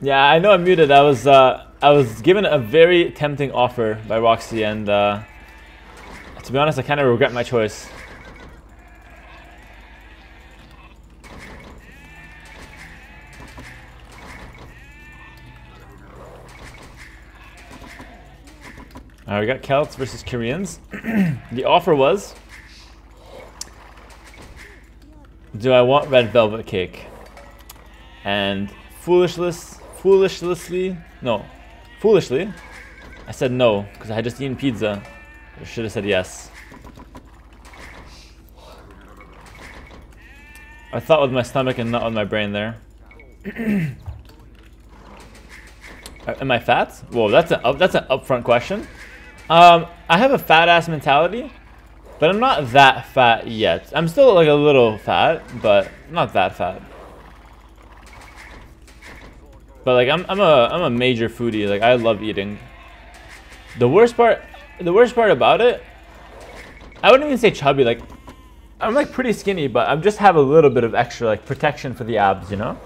Yeah, I know I'm muted. I was uh, I was given a very tempting offer by Roxy, and uh, to be honest, I kind of regret my choice. We got Celts versus Koreans. the offer was Do I want red velvet cake? And foolishless foolishly, no, foolishly, I said no, because I had just eaten pizza. I should have said yes. I thought with my stomach and not with my brain there. Am I fat? Whoa, that's an up, that's an upfront question. Um, I have a fat ass mentality, but I'm not that fat yet. I'm still like a little fat, but not that fat. But like I'm I'm a I'm a major foodie. Like I love eating. The worst part the worst part about it, I wouldn't even say chubby. Like I'm like pretty skinny, but I just have a little bit of extra like protection for the abs, you know.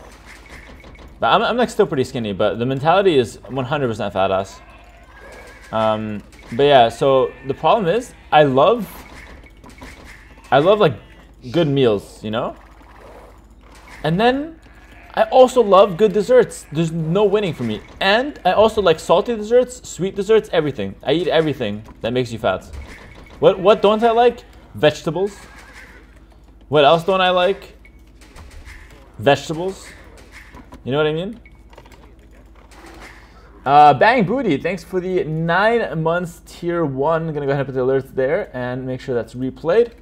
But I'm I'm like still pretty skinny, but the mentality is 100% fat ass. Um, but yeah, so the problem is I love I love like good meals, you know. And then I also love good desserts. There's no winning for me. And I also like salty desserts, sweet desserts, everything. I eat everything that makes you fat. What what don't I like? Vegetables. What else don't I like? Vegetables. You know what I mean? Uh, Bang Booty, thanks for the nine months tier one. I'm gonna go ahead and put the alerts there and make sure that's replayed.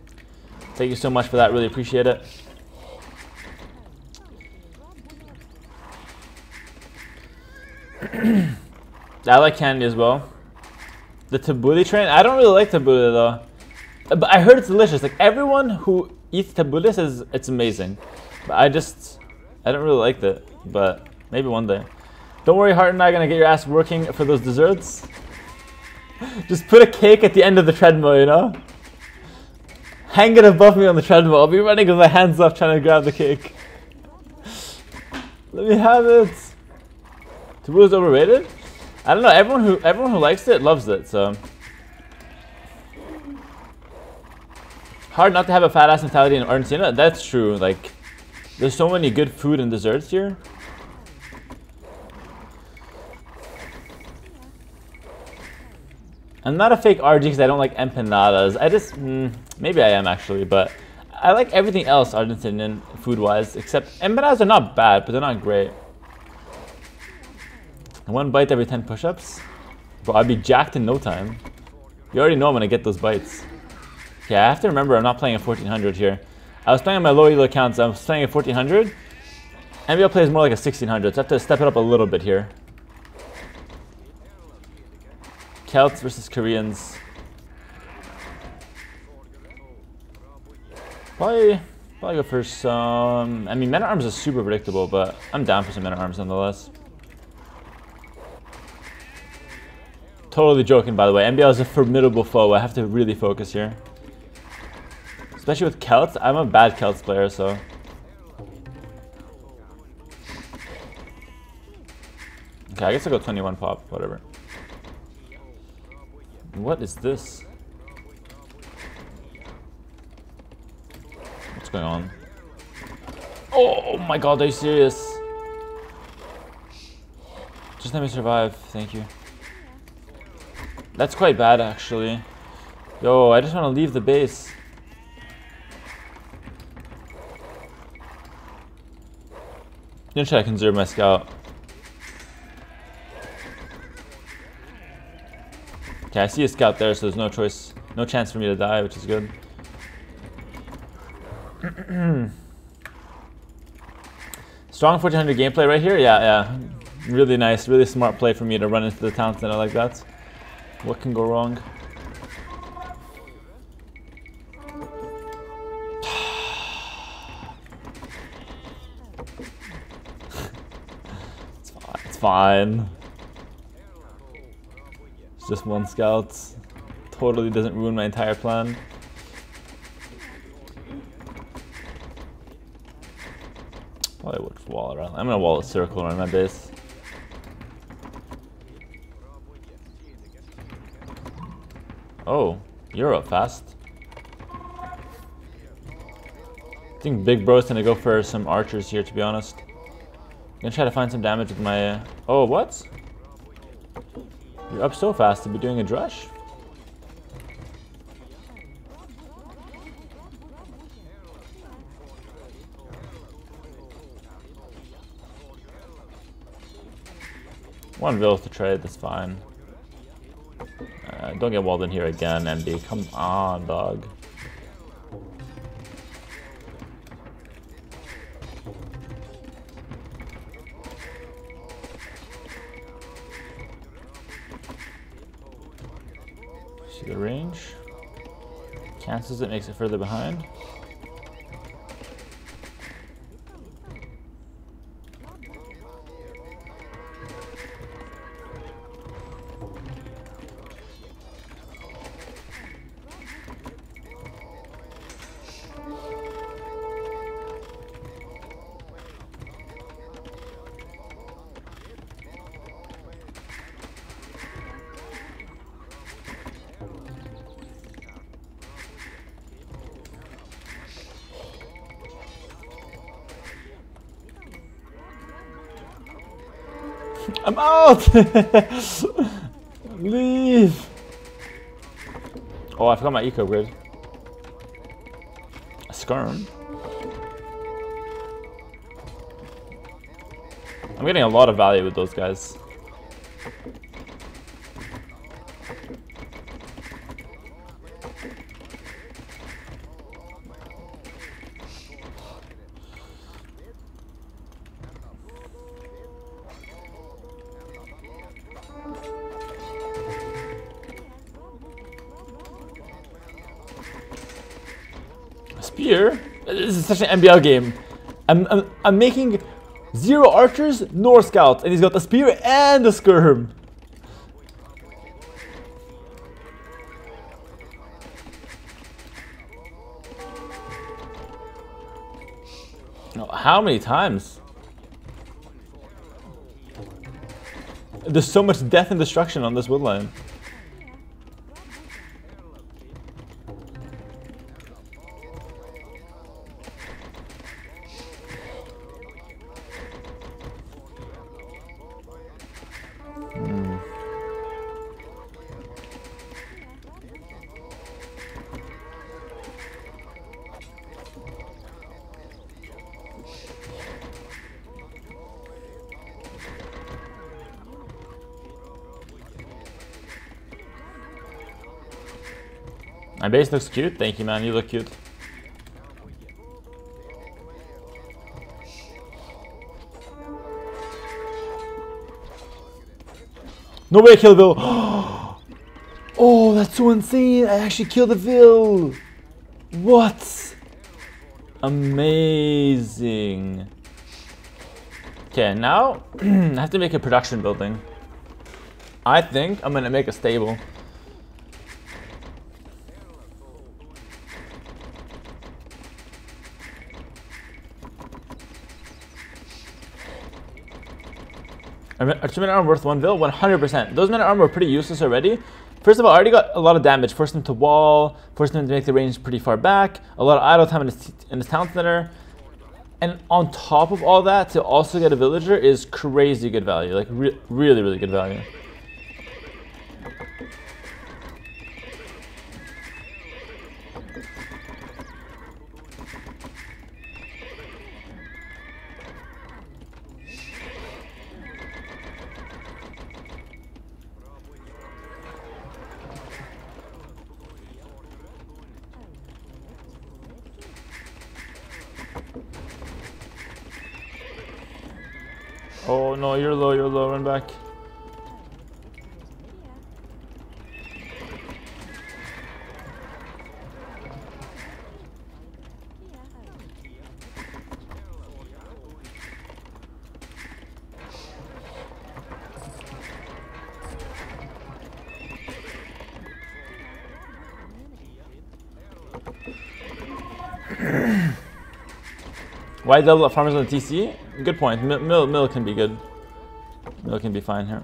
Thank you so much for that. Really appreciate it. I like candy as well. The tabbouleh train, I don't really like tabbouleh though. But I heard it's delicious. Like everyone who eats tabbouleh says it's amazing. But I just, I don't really like it. But maybe one day. Don't worry, Heart and I are gonna get your ass working for those desserts. just put a cake at the end of the treadmill, you know? Hang it above me on the treadmill. I'll be running with my hands up trying to grab the cake. Let me have it. Is overrated? I don't know. Everyone who everyone who likes it loves it. So hard not to have a fat ass mentality in Argentina. That's true. Like there's so many good food and desserts here. I'm not a fake RG because I don't like empanadas. I just mm, maybe I am actually, but I like everything else Argentinian food wise except empanadas are not bad, but they're not great. One bite every 10 push-ups? Bro, I'd be jacked in no time. You already know I'm gonna get those bites. Yeah, I have to remember I'm not playing at 1400 here. I was playing on my low elo accounts, I was playing at 1400. MBL plays more like a 1600, so I have to step it up a little bit here. Celts versus Koreans. Probably, probably go for some... I mean, Men at Arms is super predictable, but I'm down for some Men at Arms nonetheless. Totally joking, by the way. MBL is a formidable foe. I have to really focus here. Especially with Celts. I'm a bad Celts player, so... Okay, I guess I'll go 21 pop, whatever. What is this? What's going on? Oh my god, are you serious? Just let me survive, thank you. That's quite bad, actually. Yo, I just want to leave the base. Gonna try to conserve my scout. Okay, I see a scout there, so there's no choice, no chance for me to die, which is good. Strong 1400 gameplay right here? Yeah, yeah. Really nice, really smart play for me to run into the town center like that. What can go wrong? it's fine. It's fine. It's just one scout. Totally doesn't ruin my entire plan. Probably works wall around. I'm gonna wall a circle around my base. Oh, you're up fast. I think Big Bro's gonna go for some archers here, to be honest. I'm gonna try to find some damage with my... Uh... Oh, what? You're up so fast to be doing a drush? One Vil to trade, that's fine. Uh, don't get walled in here again, MD. Come on, dog. See the range. Cancels it, makes it further behind. I'm out! Leave! Oh, I forgot my eco grid. A skirm. I'm getting a lot of value with those guys. Spear? This is such an MBL game. I'm, I'm, I'm making zero archers nor scouts, and he's got the spear and the skirm. How many times? There's so much death and destruction on this woodline. My base looks cute. Thank you, man. You look cute. No way I killed Vil. Oh, that's so insane. I actually killed the Vil. What? Amazing. Okay, now I have to make a production building. I think I'm gonna make a stable. Achievement uh, armor worth one vil? 100%. Those men at armor were pretty useless already. First of all, I already got a lot of damage. Forced him to wall, forced him to make the range pretty far back, a lot of idle time in his, in his town center. And on top of all that, to also get a villager is crazy good value. Like, re really, really good value. Oh no, you're low, you're low, run back. Why double up farmers on the TC? Good point. Mill, mill, mill can be good. Mill can be fine here.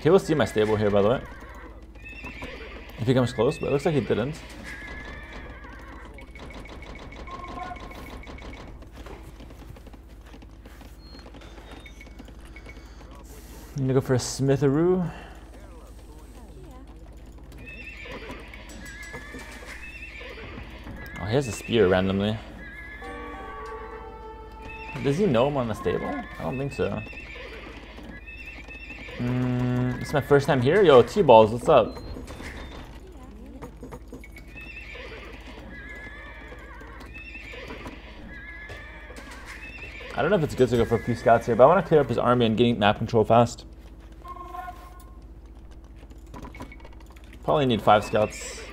He will see my stable here, by the way. If he comes close, but it looks like he didn't. I'm gonna go for a Smitharoo. Oh, he has a spear randomly. Does he know I'm on the stable? I don't think so. Mm, it's my first time here? Yo, T-Balls, what's up? I don't know if it's good to go for a few scouts here, but I want to clear up his army and getting map control fast. Probably need five scouts.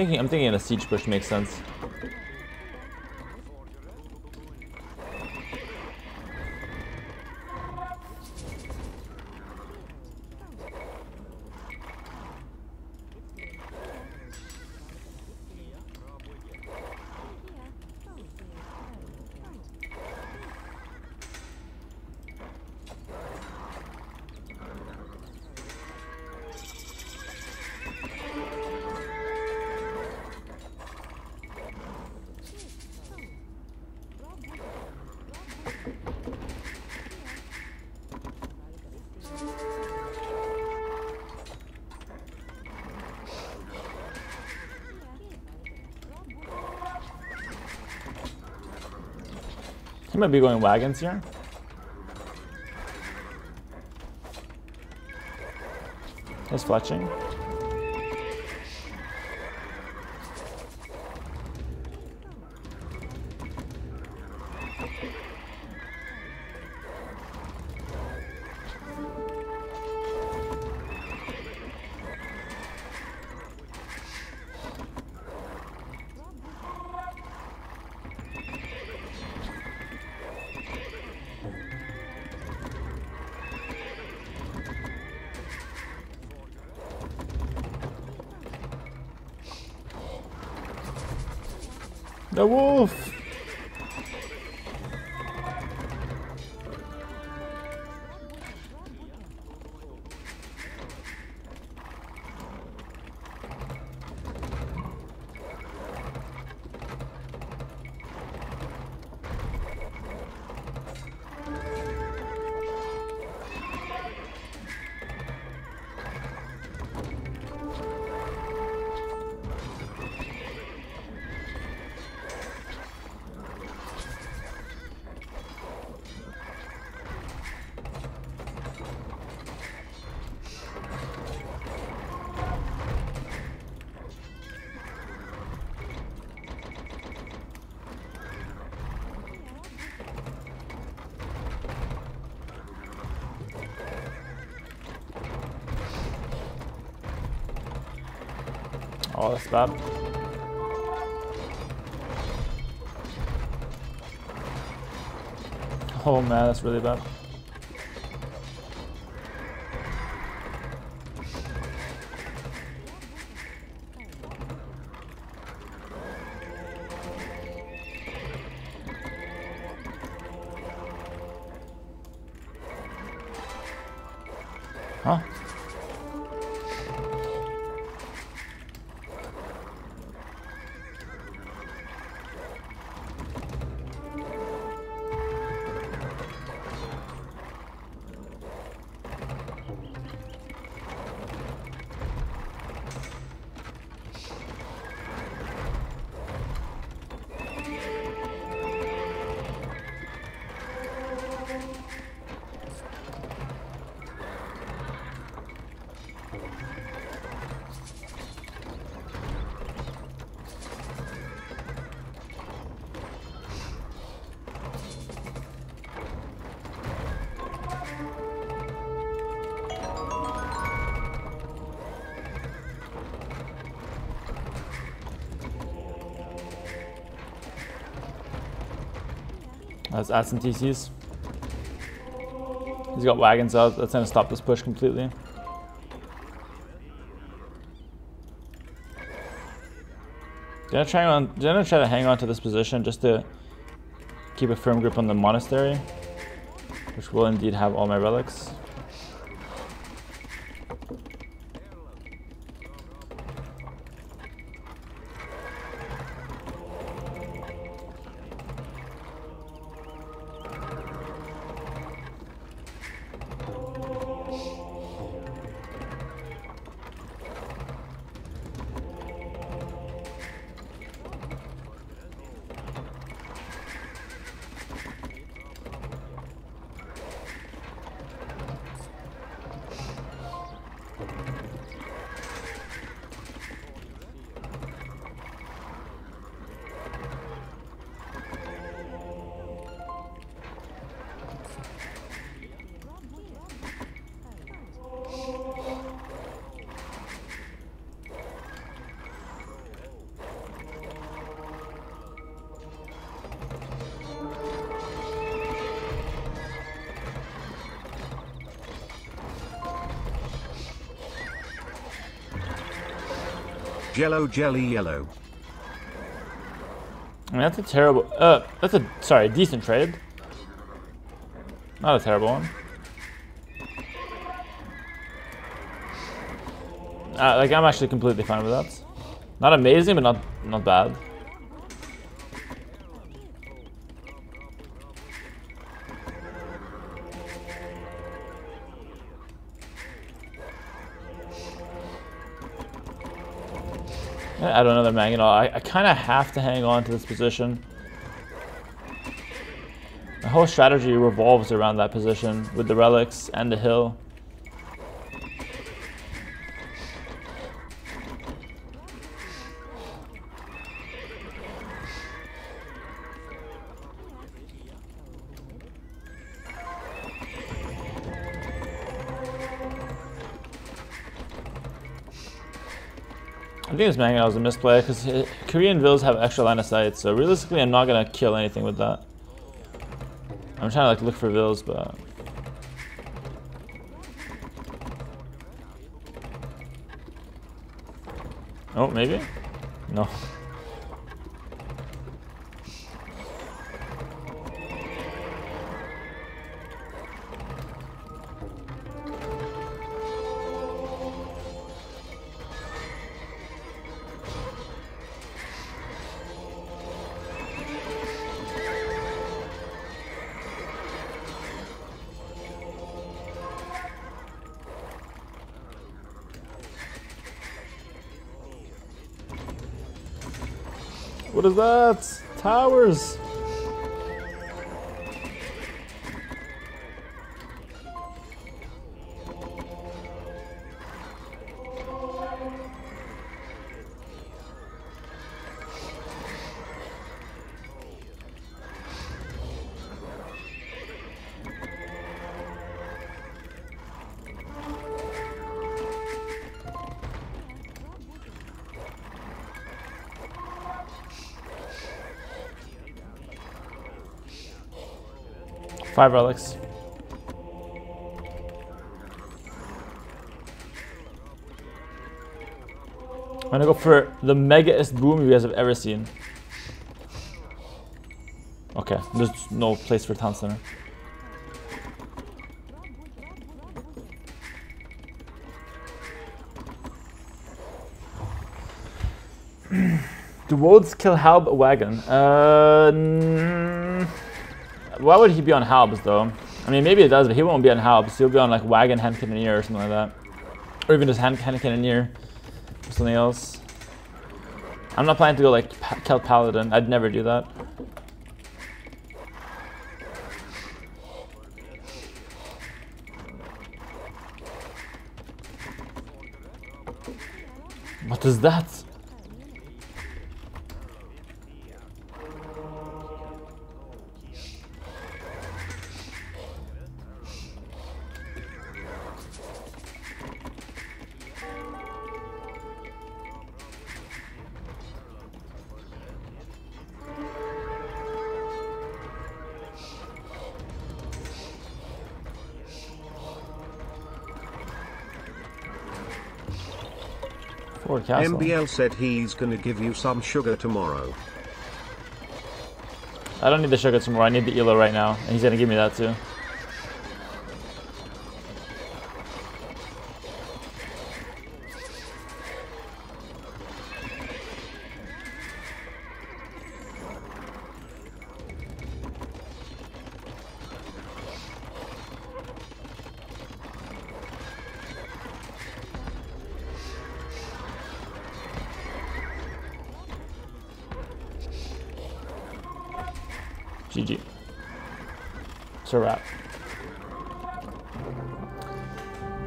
I think I'm thinking a siege push makes sense. He might be going wagons here. He's fletching. The wolf! Oh, that's bad. Oh man, that's really bad. Huh? Let's add some TCs. He's got wagons out. That's gonna stop this push completely. Gonna try on. Gonna try to hang on to this position just to keep a firm grip on the monastery, which will indeed have all my relics. Jello jelly yellow. I mean, that's a terrible. Uh, that's a sorry, decent trade. Not a terrible one. Uh, like I'm actually completely fine with that. Not amazing, but not not bad. Add another Mangonel. I, I kind of have to hang on to this position. My whole strategy revolves around that position with the relics and the hill. I think this Mangonel is a misplay because Korean villas have extra line of sight, so realistically I'm not gonna kill anything with that. I'm trying to like look for vills, but Oh, maybe? No. What is that? Towers! Five relics. I'm gonna go for the megaest boom you guys have ever seen. Okay, there's no place for town center. Do Woads kill Halb a wagon? Uh, why would he be on Halbs though? I mean, maybe it does, but he won't be on Halbs. He'll be on like Wagon, Hand Cannoneer or something like that. Or even just Hand, hand Cannoneer or something else. I'm not planning to go like Celt Paladin. I'd never do that. What is that? Castle. MBL said he's gonna give you some sugar tomorrow. I don't need the sugar tomorrow. I need the elo right now, and he's gonna give me that too. GG. It's a wrap.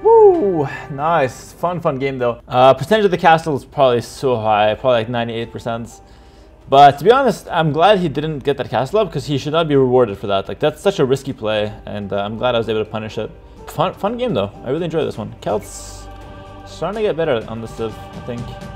Woo! Nice. Fun, fun game though. Uh, percentage of the castle is probably so high, probably like 98%. But to be honest, I'm glad he didn't get that castle up because he should not be rewarded for that. Like that's such a risky play, and uh, I'm glad I was able to punish it. Fun, fun game though. I really enjoyed this one. Celts starting to get better on this stuff, I think.